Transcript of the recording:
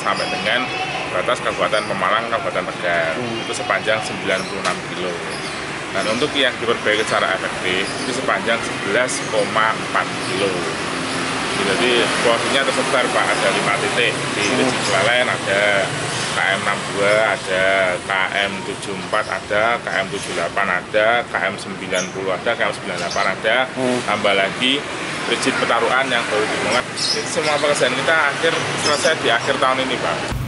sampai dengan batas Kabupaten Pemalang, Kabupaten Tegal. Itu sepanjang 96 kilo. Dan untuk yang diperbaiki secara efektif itu sepanjang 11,4 kilo. Jadi posisinya tersebar Pak ada lima titik di Rejim Kelalen ada KM 62 ada KM 74 ada KM 78 ada KM 90 ada KM 98 ada tambah lagi rigid petaruan yang baru dimulai Jadi semua pekerjaan kita akhir selesai di akhir tahun ini Pak